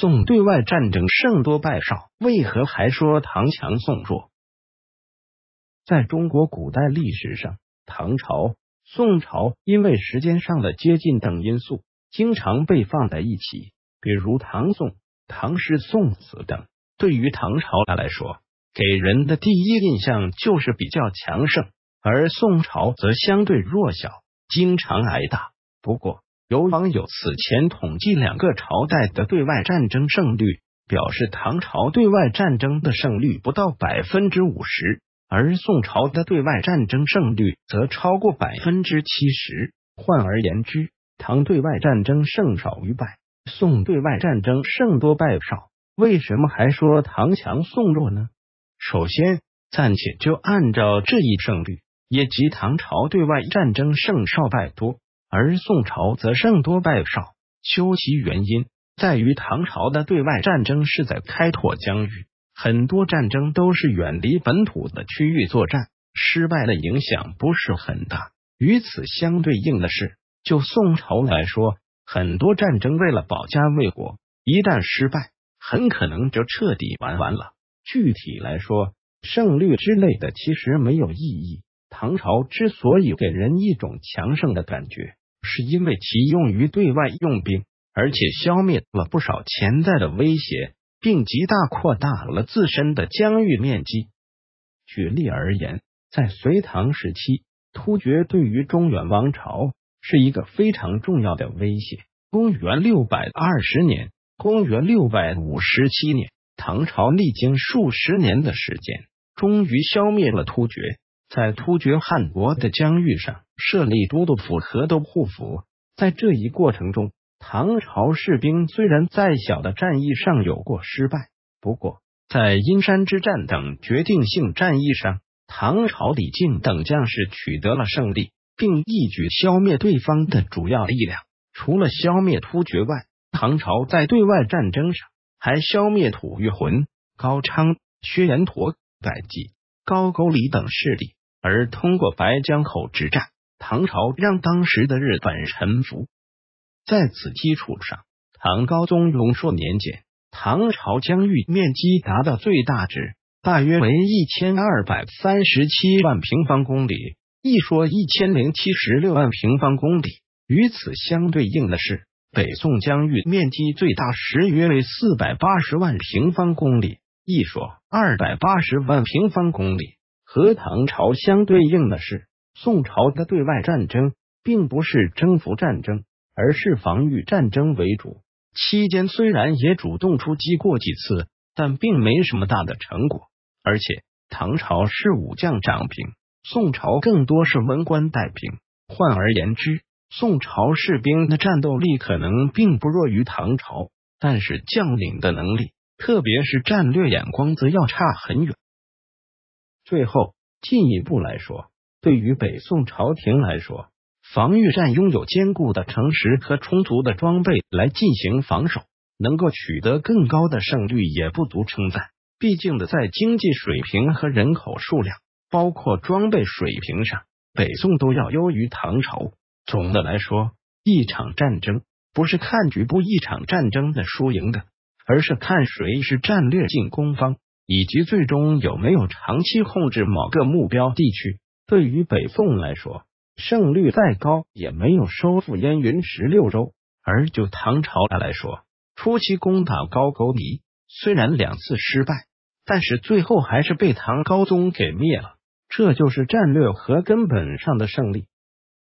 宋对外战争胜多败少，为何还说唐强宋弱？在中国古代历史上，唐朝、宋朝因为时间上的接近等因素，经常被放在一起。比如唐宋、唐诗、宋词等。对于唐朝来说，给人的第一印象就是比较强盛，而宋朝则相对弱小，经常挨打。不过，有网友此前统计两个朝代的对外战争胜率，表示唐朝对外战争的胜率不到百分之五十。而宋朝的对外战争胜率则超过百分之七十。换而言之，唐对外战争胜少于败，宋对外战争胜多败少。为什么还说唐强宋弱呢？首先，暂且就按照这一胜率，也即唐朝对外战争胜少败多，而宋朝则胜多败少。究其原因，在于唐朝的对外战争是在开拓疆域。很多战争都是远离本土的区域作战，失败的影响不是很大。与此相对应的是，就宋朝来说，很多战争为了保家卫国，一旦失败，很可能就彻底完完了。具体来说，胜率之类的其实没有意义。唐朝之所以给人一种强盛的感觉，是因为其用于对外用兵，而且消灭了不少潜在的威胁。并极大扩大了自身的疆域面积。举例而言，在隋唐时期，突厥对于中原王朝是一个非常重要的威胁。公元六百二十年，公元六百五十七年，唐朝历经数十年的时间，终于消灭了突厥，在突厥汗国的疆域上设立都督府和都护府。在这一过程中，唐朝士兵虽然在小的战役上有过失败，不过在阴山之战等决定性战役上，唐朝李靖等将士取得了胜利，并一举消灭对方的主要力量。除了消灭突厥外，唐朝在对外战争上还消灭吐谷浑、高昌、薛延陀、百济、高句丽等势力。而通过白江口之战，唐朝让当时的日本臣服。在此基础上，唐高宗永朔年间，唐朝疆域面积达到最大值，大约为一千二百三十七万平方公里，一说一千零七十六万平方公里。与此相对应的是，北宋疆域面积最大时约为四百八十万平方公里，一说二百八十万平方公里。和唐朝相对应的是，宋朝的对外战争并不是征服战争。而是防御战争为主，期间虽然也主动出击过几次，但并没什么大的成果。而且唐朝是武将掌兵，宋朝更多是文官带兵。换而言之，宋朝士兵的战斗力可能并不弱于唐朝，但是将领的能力，特别是战略眼光，则要差很远。最后进一步来说，对于北宋朝廷来说，防御战拥有坚固的城池和充足的装备来进行防守，能够取得更高的胜率也不足称赞。毕竟的在经济水平和人口数量，包括装备水平上，北宋都要优于唐朝。总的来说，一场战争不是看局部一场战争的输赢的，而是看谁是战略进攻方，以及最终有没有长期控制某个目标地区。对于北宋来说，胜率再高，也没有收复燕云十六州。而就唐朝来说，初期攻打高句丽，虽然两次失败，但是最后还是被唐高宗给灭了。这就是战略和根本上的胜利。